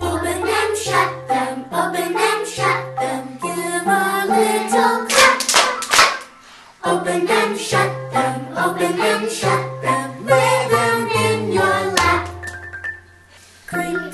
open them, shut them, open them, shut them, give a little clap. Open them, shut them, open them, shut them, lay them in your lap. Clink